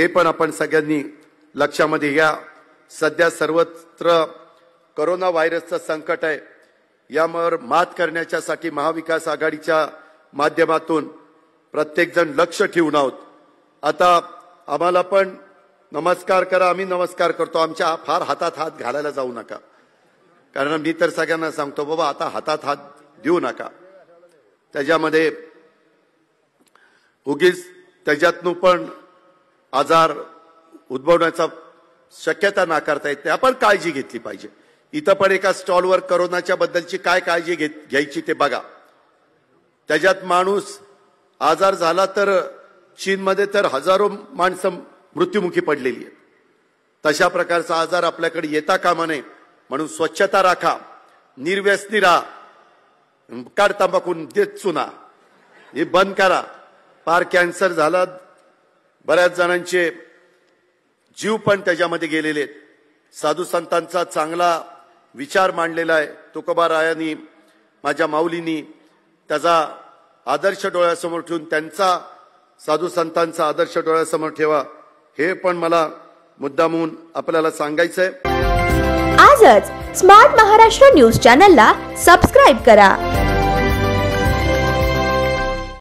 ते पण आपण सगळ्यांनी लक्षामध्ये घ्या. सध्या सर्वत्र करोना व्हायरसचं संकट आहे. यावर मात करण्याच्यासाठी महाविकास आघाडीच्या माध्यमातून प्रत्येकजण लक्ष ठेवून आहोत. आता आम्हाला पण नमस्कार करा आम्ही नमस्कार करतो. आमच्या फार हातात हात घालायला जाऊ नका. कारण मी तर सगळ्यांना सांगतो बाबा आता हातात हात देऊ नका. त्याच्यामध्ये उगीच त्याच्यातनं पण आजार उद्भवण्याचा शक्यता नाकारता येत नाही. आपण काळजी घेतली पाहिजे. इथं पण एका स्टॉलवर करोनाच्या बद्दलची काय काळजी घेत घ्यायची ते बघा. त्याच्यात माणूस आजार झाला तर चीनमध्ये तर हजारो माणसं मृत्युमुखी पडलेली आहेत. तशा प्रकारचा आजार आपल्याकडे येता कामा नये. म्हणून स्वच्छता राखा. निर्व्यसनी राहा. काढ तंबाखून देत चुना. हे बंद करा. पार कॅन्सर झाला बऱ्याच जणांचे जीव पण त्याच्यामध्ये गेलेले आहेत. साधू संतांचा चांगला विचार मांडलेला आहे. तुकोबा रायांनी माझ्या माऊलींनी त्याचा आदर्श डोळ्यासमोर ठेवून त्यांचा साधू संतांचा आदर्श डोळ्यासमोर ठेवा. हे पण मला मुद्दामून आपल्याला सांगायचंय. आजच स्मार्ट महाराष्ट्र न्यूज चॅनलला सबस्क्राईब करा.